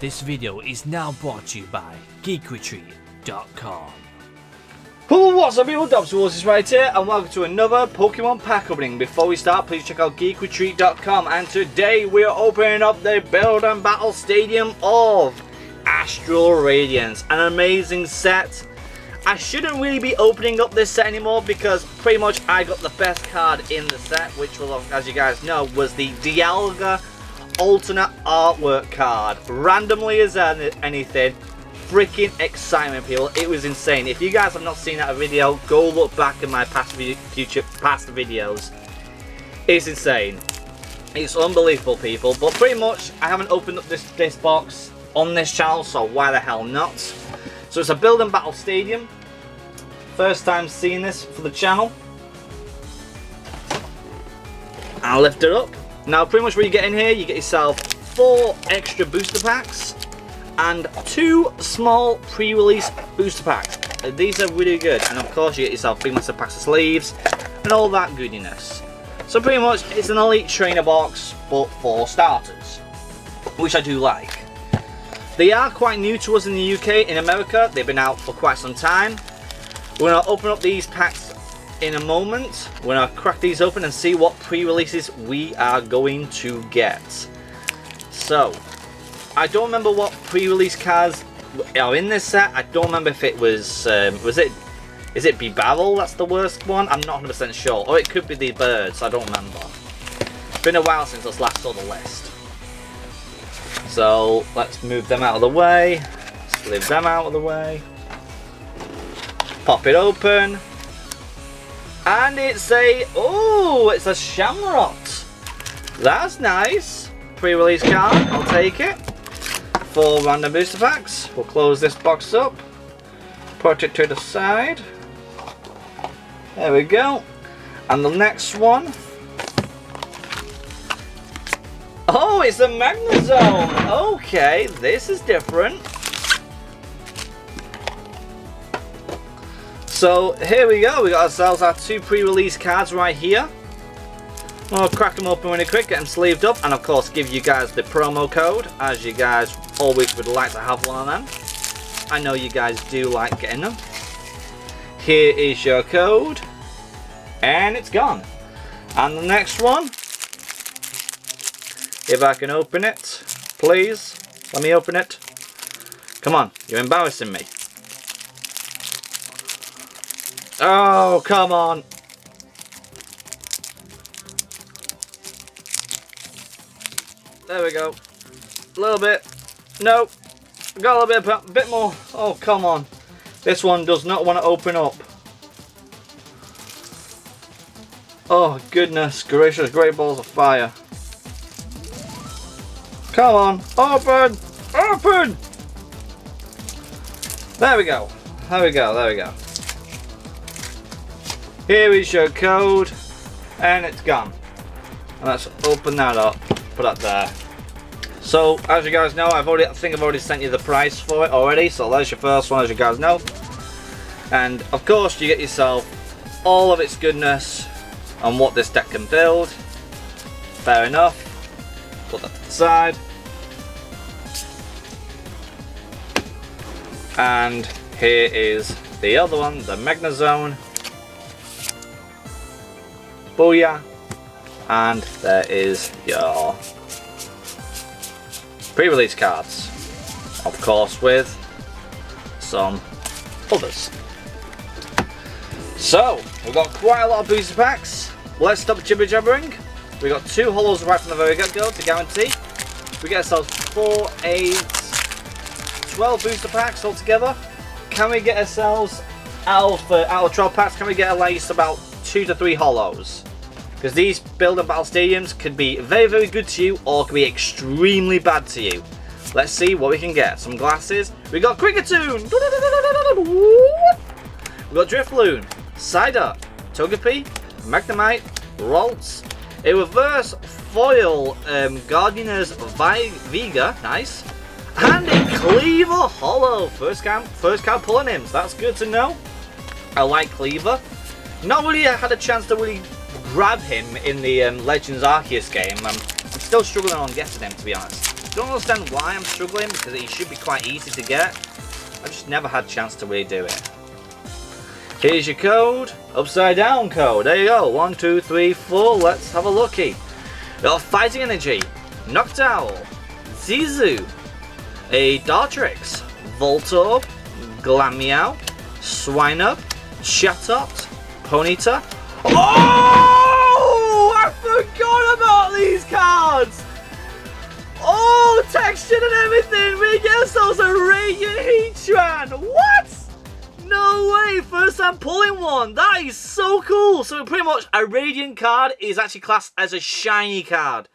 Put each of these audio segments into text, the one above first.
This video is now brought to you by GeekRetreat.com. Hello, what's up people, Dobbsyrules is right here and welcome to another Pokemon pack opening. Before we start, please check out GeekRetreat.com and today we are opening up the Build and Battle Stadium of Astral Radiance. An amazing set. I shouldn't really be opening up this set anymore because pretty much I got the best card in the set, which as you guys know, was the Dialga alternate artwork card. Randomly as anything. Freaking excitement, people. It was insane. If you guys have not seen that video, go look back in my past future past videos. It's insane. It's unbelievable, people. But pretty much, I haven't opened up this, this box on this channel, so why the hell not? So it's a build and battle stadium. First time seeing this for the channel. I'll lift it up. Now pretty much what you get in here, you get yourself four extra booster packs and two small pre-release booster packs. These are really good and of course you get yourself big massive packs of sleeves and all that goodiness. So pretty much it's an elite trainer box but for starters, which I do like. They are quite new to us in the UK, in America, they've been out for quite some time. We're going to open up these packs in a moment. when I crack these open and see what pre-releases we are going to get. So, I don't remember what pre-release cards are in this set. I don't remember if it was, um, was it, is it Bibarel that's the worst one? I'm not 100% sure. Or it could be the birds, I don't remember. It's been a while since I last saw the list. So, let's move them out of the way. Let's leave them out of the way. Pop it open. And it's a, oh, it's a Shamrot. That's nice. Pre-release card, I'll take it. Four random booster packs. We'll close this box up. Put it to the side. There we go. And the next one. Oh, it's a Magnezone. Okay, this is different. So here we go, we got ourselves our two pre-release cards right here. I'll crack them open really quick, get them sleeved up, and of course give you guys the promo code, as you guys always would like to have one of them. I know you guys do like getting them. Here is your code, and it's gone. And the next one, if I can open it, please, let me open it. Come on, you're embarrassing me. Oh, come on. There we go. A little bit. Nope. Got a little bit, a bit more. Oh, come on. This one does not want to open up. Oh, goodness gracious. Great balls of fire. Come on. Open. Open. There we go. There we go. There we go. Here is your code and it's gone. And let's open that up, put that there. So as you guys know, I've already I think I've already sent you the price for it already, so there's your first one as you guys know. And of course you get yourself all of its goodness and what this deck can build. Fair enough. Put that to the side. And here is the other one, the Magnezone. Booyah. And there is your pre-release cards. Of course with some others. So, we've got quite a lot of booster packs. Let's stop jibber jabbering. We got two hollows right from the very get-go to guarantee. We get ourselves 4, 8, 12 booster packs altogether. Can we get ourselves out of, out of 12 packs, can we get at least about 2 to 3 hollows? Because these build and battle stadiums could be very, very good to you or can be extremely bad to you. Let's see what we can get. Some glasses. We got Kricketune. We got Drifloon, Psyduck, Togepi, Magnemite, Ralts, a reverse foil um, Gardenia's Vigor, nice, and a Kleavor Hollow. First card, first card pulling him. so That's good to know. I like Kleavor. Not really had a chance to really grab him in the um, Legends Arceus game. I'm, I'm still struggling on getting him, to be honest. Don't understand why I'm struggling because he should be quite easy to get. I just never had a chance to really do it. Here's your code. Upside down code. There you go. One, two, three, four. Let's have a looky. Got Fighting Energy, Noctowl, Zizu, a Dartrix, Voltorb, Glameow, Swinub, Chatot, Ponyta. Oh! I forgot about these cards! Oh, textured and everything! We get ourselves a Radiant Heatran! What? No way! First time pulling one! That is so cool! So pretty much a Radiant card is actually classed as a shiny card.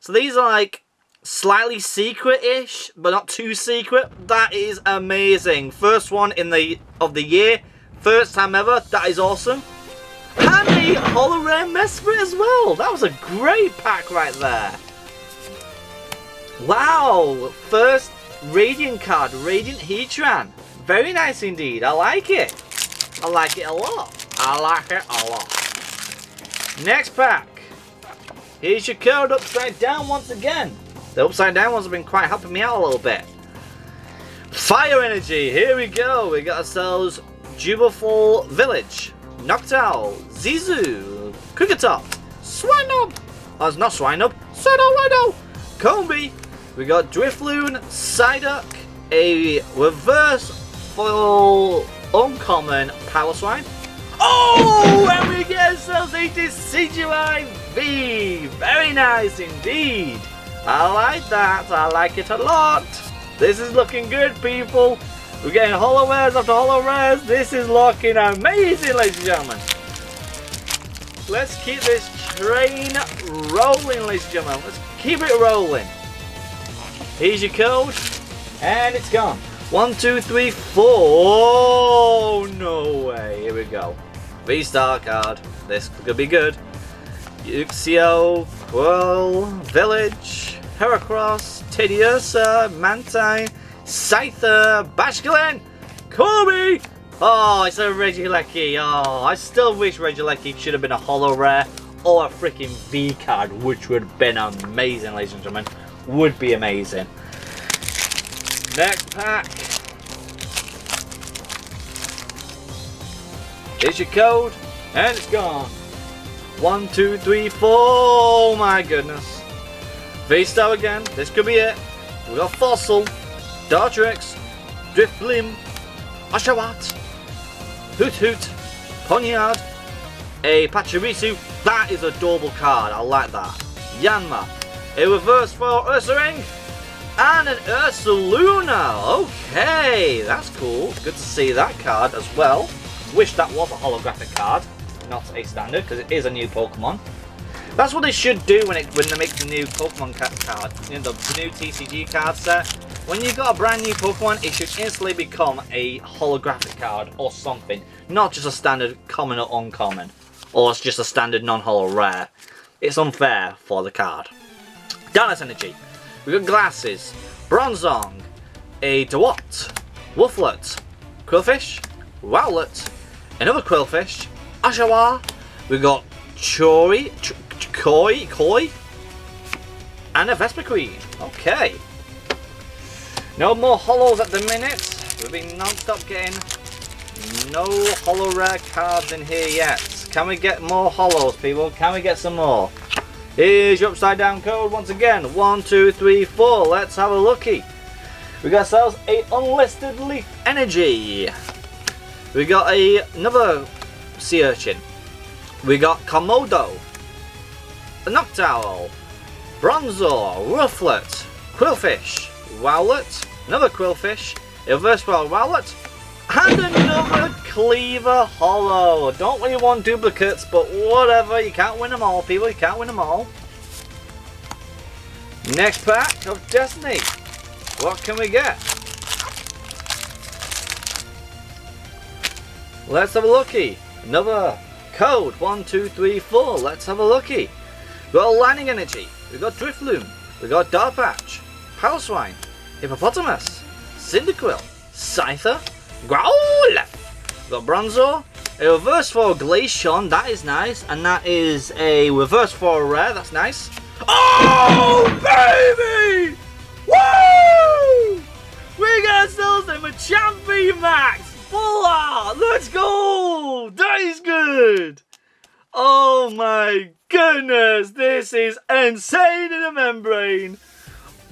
So these are like slightly secret-ish, but not too secret. That is amazing. First one in the of the year. First time ever. That is awesome. And a Holo Rare Mesprit as well. That was a great pack right there. Wow. First Radiant card. Radiant Heatran. Very nice indeed. I like it. I like it a lot. I like it a lot. Next pack. Here's your code upside down once again. The upside down ones have been quite helping me out a little bit. Fire energy, here we go. We got ourselves Jubilife Village, Noctowl, Zizu, Kricketot, Swinub, oh it's not Swinub, Pseudo Rhino, Combee, we got Drifloon, Psyduck, a reverse full uncommon Piloswine. Oh, and we get ourselves a Decidueye V. Very nice indeed. I like that. I like it a lot. This is looking good, people. We're getting holo rares after holo rares. This is looking amazing, ladies and gentlemen. Let's keep this train rolling, ladies and gentlemen. Let's keep it rolling. Here's your code, and it's gone. One, two, three, four. Oh, no way. Here we go. V-Star card. This could be good. Uxie, Quirl, Village, Heracross, Teddiursa, Mantine, Scyther, Basculin, Kobe! Oh, it's a Regieleki. Oh, I still wish Regieleki should have been a holo rare or a freaking V card, which would have been amazing, ladies and gentlemen. Would be amazing. Next pack. Here's your code, and it's gone. One, two, three, four. Oh my goodness. V-Star again. This could be it. We got Fossil, Dartrix, Drifblim, Oshawott, Hoot Hoot, Ponyard, a Pachirisu. That is a double card. I like that. Yanma, a reverse for Ursaring, and an Ursaluna. Okay, that's cool. Good to see that card as well. Wish that was a holographic card not a standard because it is a new Pokemon. That's what they should do when it when they make the new Pokemon card, you know, the new TCG card set. When you've got a brand new Pokemon, it should instantly become a holographic card or something, not just a standard common or uncommon, or it's just a standard non-holo rare. It's unfair for the card. Dallas Energy. We've got Glasses, Bronzong, a Dewott, Wooflet, Qwilfish, Rowlet, another Qwilfish, Oshawa, we've got Chori, Ch Ch Koi, Koi, and a Vespiquen. Okay. No more hollows at the minute. We've been non-stop getting no hollow rare cards in here yet. Can we get more hollows, people? Can we get some more? Here's your upside down code once again. One, two, three, four. Let's have a looky. We got ourselves a unlisted leaf energy. We got a, another sea urchin. We got Komodo, a Noctowl, Bronzor, Rufflet, Qwilfish, Rowlet, another Qwilfish, a versatile Rowlet, and another Kleavor Hollow. Don't really want duplicates, but whatever. You can't win them all, people. You can't win them all. Next pack of Destiny. What can we get? Let's have a looky. Another code. One, two, three, four. Let's have a looky. We got Lightning Energy. We've got Drifloon. We've got Darkpatch. Swine, Hippopotamus. Cyndaquil. Scyther. Growl. We got Bronzor. A reverse for Glaceon. That is nice. And that is a reverse for rare. That's nice. Oh, baby! Woo! We got ourselves a Machamp VMAX! Full! Let's go! That is good! Oh my goodness! This is insane in a membrane!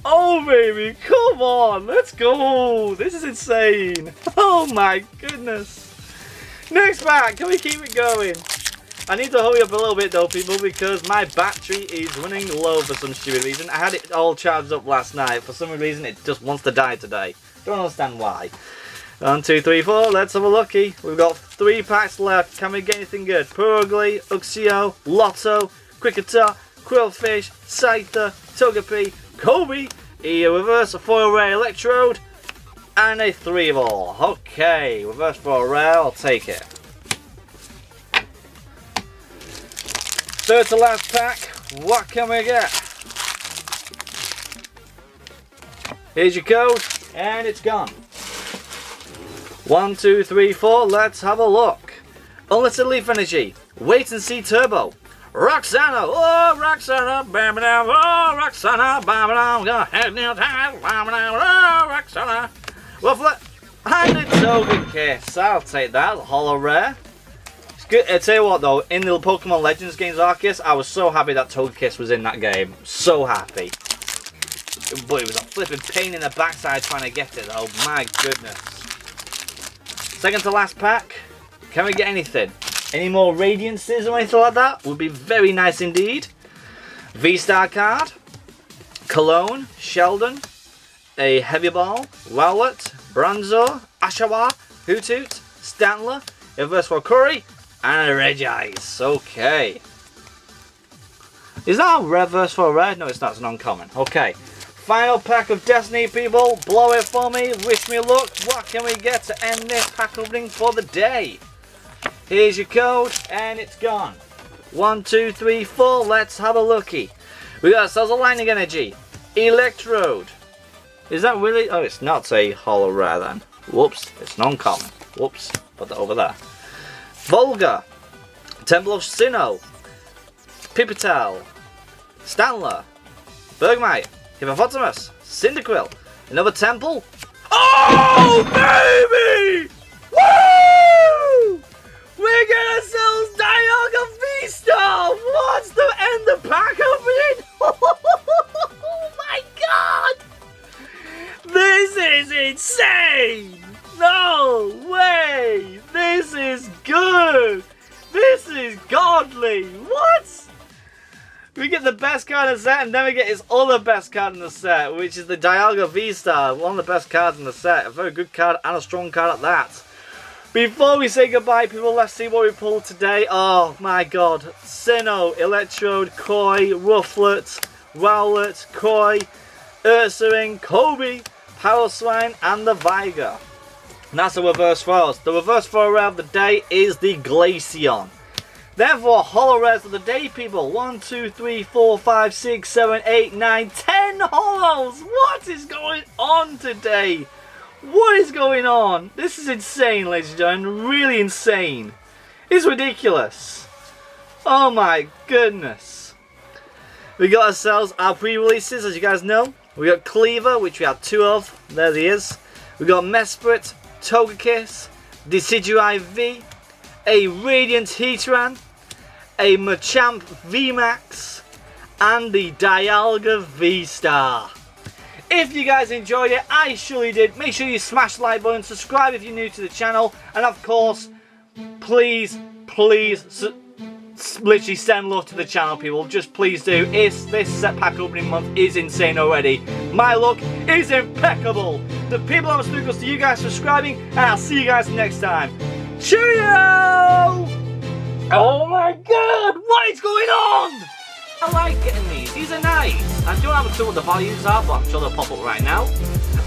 Oh baby, come on! Let's go! This is insane! Oh my goodness! Next pack! Can we keep it going? I need to hurry up a little bit though people because my battery is running low for some stupid reason. I had it all charged up last night. For some reason it just wants to die today. Don't understand why. One, two, three, four. Let's have a looky. We've got three packs left. Can we get anything good? Purugly, Uxie, Lotto, Kricketer, Qwilfish, Scyther, Togepi, Kobe, a reverse foil rare Electrode, and a three ball. Okay, reverse foil rare. I'll take it. Third to last pack, what can we get? Here's your code, and it's gone. One, two, three, four, let's have a look. Unlimited Leaf Energy, Wait and See Turbo, Roxanna, oh Roxanna, bam down, oh Roxanna, bam down, go ahead now, time, bam down, oh Roxanna. Waffle, and a Togekiss, I'll take that, Hollow Rare. It's Good. I tell you what though, in the Pokemon Legends games Arceus, I was so happy that Togekiss was in that game. So happy. But it was a flipping pain in the backside trying to get it Oh My goodness. Second to last pack. Can we get anything? Any more Radiances or anything like that? Would be very nice indeed. V-Star card. Cologne. Sheldon. A Heavy Ball. Rowlet. Bronzor. Ashawa, Hoothoot. Stantler. Reverse for Curry and a Regice. Okay. Is that a reverse for a red? No, it's not. It's an uncommon. Okay. Final pack of Destiny, people. Blow it for me. Wish me luck. What can we get to end this pack opening for the day? Here's your code, and it's gone. One, two, three, four. Let's have a looky. We got ourselves a Lightning Energy. Electrode. Is that really? Oh, it's not a hollow rare then. Whoops. It's non-common. Whoops. Put that over there. Volga, Temple of Sinnoh, Pipitel, Stantler, Bergmite, Hippopotamus, Cyndaquil, another temple. Oh, baby! Woo! We get ourselves Dialga V-Star! What's the end the pack opening? Oh my god! This is insane! No way! This is good! This is godly! What? We get the best card in the set and then we get his other best card in the set, which is the Dialga V-Star, one of the best cards in the set. A very good card and a strong card at that. Before we say goodbye, people, let's see what we pulled today. Oh my god. Sinnoh, Electrode, Koi, Rufflet, Rowlet, Koi, Ursaring, Kobe, Swine, and the Viger. And that's the reverse foils. The reverse foil of the day is the Glaceon. Therefore, hollow rares of the day, people. 1, 2, 3, 4, 5, 6, 7, 8, 9, 10 hollows! What is going on today? What is going on? This is insane, ladies and gentlemen. Really insane. It's ridiculous. Oh my goodness. We got ourselves our pre-releases, as you guys know. We got Kleavor, which we had two of. There he is. We got Mesprit, Togekiss, Decidueye V, a Radiant Heatran, a Machamp VMAX, and the Dialga V-Star. If you guys enjoyed it, I surely did, make sure you smash the like button, subscribe if you're new to the channel, and of course, please, please, literally send love to the channel people. Just please do. It's this set pack opening month is insane already. My luck is impeccable. The people I'm speaking to you guys subscribing and I'll see you guys next time. Cheerio! Oh my god! What is going on I like getting these. These are nice. I don't have a clue what the volumes are but I'm sure they'll pop up right now.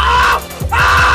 Oh oh